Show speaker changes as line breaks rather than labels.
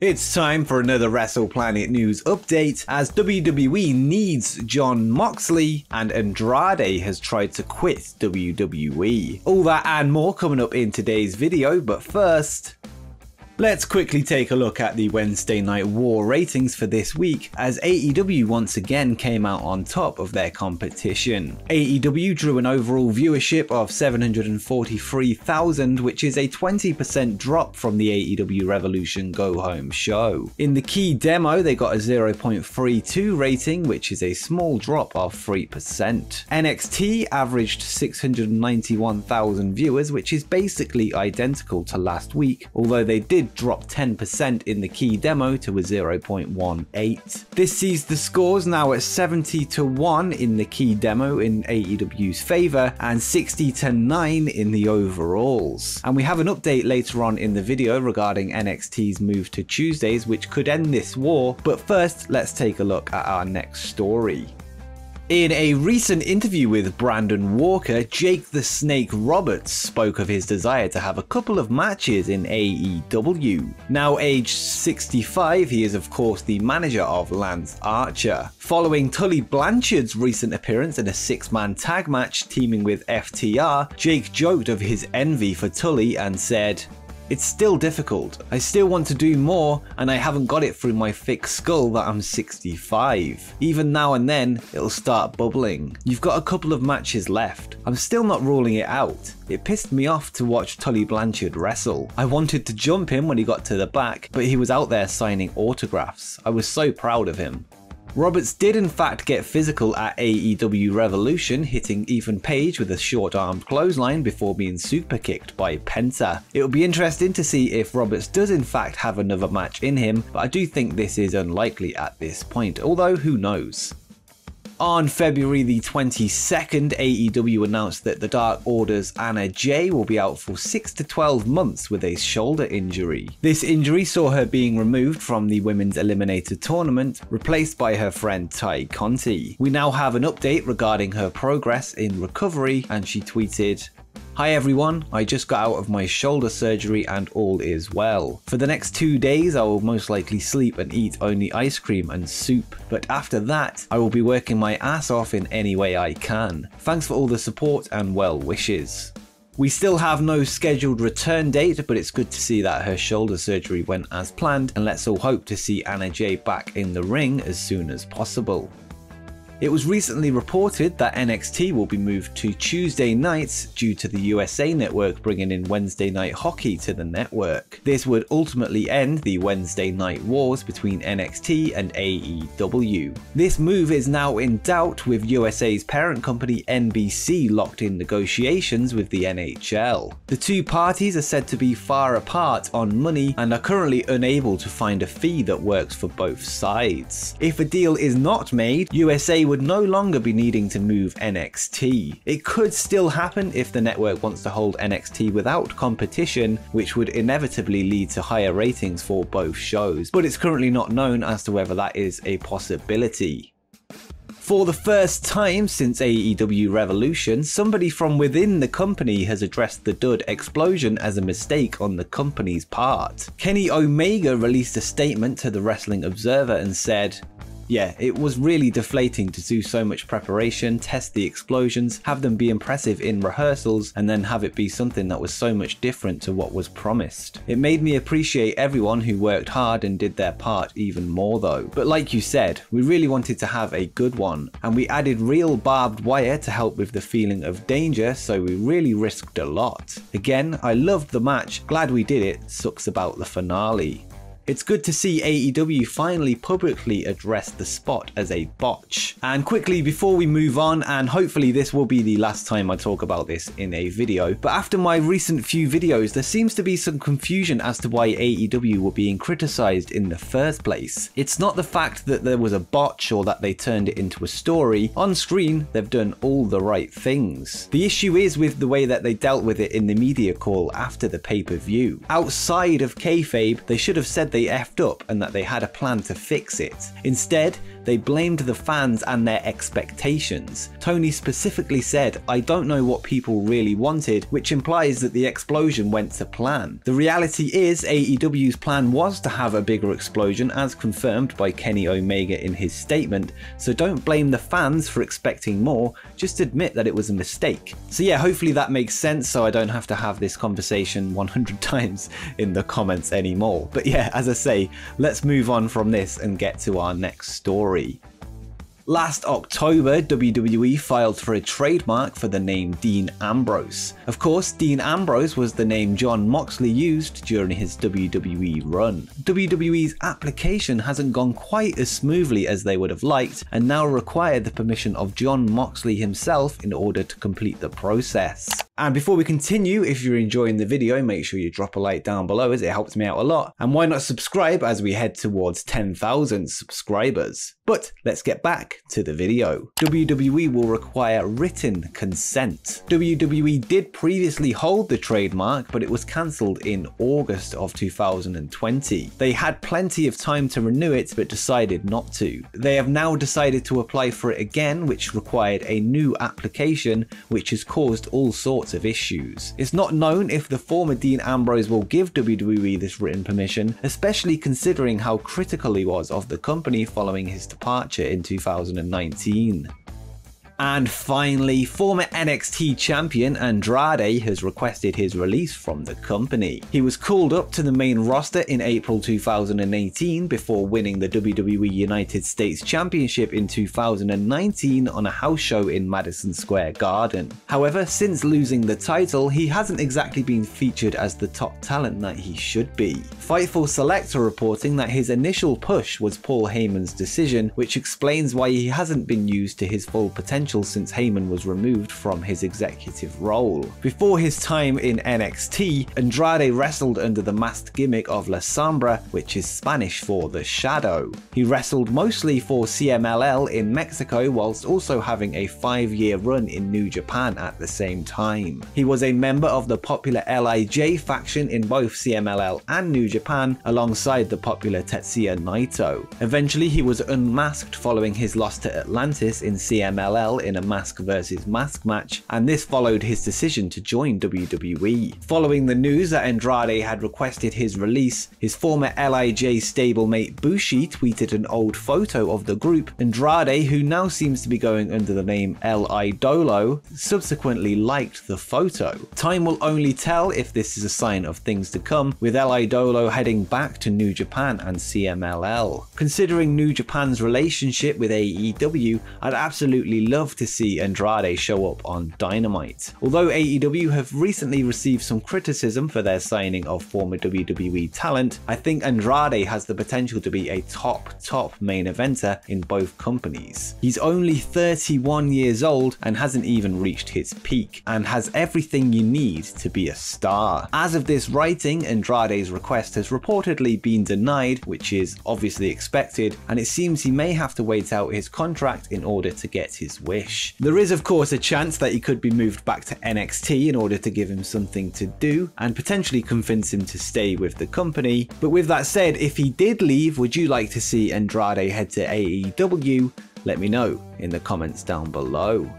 It's time for another WrestlePlanet news update as WWE needs Jon Moxley and Andrade has tried to quit WWE. All that and more coming up in today's video, but first, Let's quickly take a look at the Wednesday Night War ratings for this week as AEW once again came out on top of their competition. AEW drew an overall viewership of 743,000 which is a 20% drop from the AEW Revolution Go Home show. In the key demo they got a 0.32 rating which is a small drop of 3%. NXT averaged 691,000 viewers which is basically identical to last week although they did drop 10% in the key demo to a 0.18. This sees the scores now at 70 to 1 in the key demo in AEW's favour and 60 to 9 in the overalls. And we have an update later on in the video regarding NXT's move to Tuesdays which could end this war, but first let's take a look at our next story. In a recent interview with Brandon Walker, Jake the Snake Roberts spoke of his desire to have a couple of matches in AEW. Now aged 65, he is of course the manager of Lance Archer. Following Tully Blanchard's recent appearance in a six-man tag match teaming with FTR, Jake joked of his envy for Tully and said, it's still difficult. I still want to do more, and I haven't got it through my thick skull that I'm 65. Even now and then, it'll start bubbling. You've got a couple of matches left. I'm still not ruling it out. It pissed me off to watch Tully Blanchard wrestle. I wanted to jump him when he got to the back, but he was out there signing autographs. I was so proud of him. Roberts did in fact get physical at AEW Revolution, hitting Ethan Page with a short-armed clothesline before being super kicked by Penta. It will be interesting to see if Roberts does in fact have another match in him, but I do think this is unlikely at this point, although who knows. On February the 22nd, AEW announced that the Dark Order's Anna Jay will be out for 6 to 12 months with a shoulder injury. This injury saw her being removed from the Women's Eliminator tournament, replaced by her friend Tay Conti. We now have an update regarding her progress in recovery, and she tweeted, Hi everyone, I just got out of my shoulder surgery and all is well. For the next two days I will most likely sleep and eat only ice cream and soup, but after that I will be working my ass off in any way I can. Thanks for all the support and well wishes. We still have no scheduled return date, but it's good to see that her shoulder surgery went as planned, and let's all hope to see Anna Jay back in the ring as soon as possible. It was recently reported that NXT will be moved to Tuesday nights due to the USA Network bringing in Wednesday Night Hockey to the network. This would ultimately end the Wednesday Night Wars between NXT and AEW. This move is now in doubt with USA's parent company NBC locked in negotiations with the NHL. The two parties are said to be far apart on money and are currently unable to find a fee that works for both sides. If a deal is not made, USA would no longer be needing to move NXT. It could still happen if the network wants to hold NXT without competition, which would inevitably lead to higher ratings for both shows, but it's currently not known as to whether that is a possibility. For the first time since AEW Revolution, somebody from within the company has addressed the Dud explosion as a mistake on the company's part. Kenny Omega released a statement to the Wrestling Observer and said, yeah, it was really deflating to do so much preparation, test the explosions, have them be impressive in rehearsals, and then have it be something that was so much different to what was promised. It made me appreciate everyone who worked hard and did their part even more though. But like you said, we really wanted to have a good one, and we added real barbed wire to help with the feeling of danger, so we really risked a lot. Again, I loved the match, glad we did it, sucks about the finale. It's good to see AEW finally publicly address the spot as a botch. And quickly before we move on, and hopefully this will be the last time I talk about this in a video, but after my recent few videos, there seems to be some confusion as to why AEW were being criticized in the first place. It's not the fact that there was a botch or that they turned it into a story. On screen, they've done all the right things. The issue is with the way that they dealt with it in the media call after the pay-per-view. Outside of kayfabe, they should have said they they effed up and that they had a plan to fix it. Instead, they blamed the fans and their expectations. Tony specifically said, I don't know what people really wanted, which implies that the explosion went to plan. The reality is AEW's plan was to have a bigger explosion as confirmed by Kenny Omega in his statement, so don't blame the fans for expecting more, just admit that it was a mistake. So yeah, hopefully that makes sense so I don't have to have this conversation 100 times in the comments anymore. But yeah, as I say, let's move on from this and get to our next story story. Last October, WWE filed for a trademark for the name Dean Ambrose. Of course, Dean Ambrose was the name Jon Moxley used during his WWE run. WWE's application hasn't gone quite as smoothly as they would have liked and now require the permission of Jon Moxley himself in order to complete the process. And before we continue, if you're enjoying the video, make sure you drop a like down below as it helps me out a lot. And why not subscribe as we head towards 10,000 subscribers. But let's get back to the video. WWE will require written consent. WWE did previously hold the trademark, but it was cancelled in August of 2020. They had plenty of time to renew it, but decided not to. They have now decided to apply for it again, which required a new application, which has caused all sorts of issues. It's not known if the former Dean Ambrose will give WWE this written permission, especially considering how critical he was of the company following his departure in 2019. And finally, former NXT champion Andrade has requested his release from the company. He was called up to the main roster in April 2018 before winning the WWE United States Championship in 2019 on a house show in Madison Square Garden. However, since losing the title, he hasn't exactly been featured as the top talent that he should be. Fightful Select are reporting that his initial push was Paul Heyman's decision, which explains why he hasn't been used to his full potential potential since Heyman was removed from his executive role. Before his time in NXT, Andrade wrestled under the masked gimmick of La Sombra, which is Spanish for the Shadow. He wrestled mostly for CMLL in Mexico whilst also having a five year run in New Japan at the same time. He was a member of the popular LIJ faction in both CMLL and New Japan alongside the popular Tetsuya Naito. Eventually he was unmasked following his loss to Atlantis in CMLL in a mask versus mask match, and this followed his decision to join WWE. Following the news that Andrade had requested his release, his former LIJ stablemate Bushi tweeted an old photo of the group. Andrade, who now seems to be going under the name El Idolo, subsequently liked the photo. Time will only tell if this is a sign of things to come, with El Idolo heading back to New Japan and CMLL. Considering New Japan's relationship with AEW, I'd absolutely love love to see Andrade show up on Dynamite. Although AEW have recently received some criticism for their signing of former WWE talent, I think Andrade has the potential to be a top, top main eventer in both companies. He's only 31 years old and hasn't even reached his peak, and has everything you need to be a star. As of this writing, Andrade's request has reportedly been denied, which is obviously expected, and it seems he may have to wait out his contract in order to get his wish. There is of course a chance that he could be moved back to NXT in order to give him something to do and potentially convince him to stay with the company. But with that said, if he did leave, would you like to see Andrade head to AEW? Let me know in the comments down below.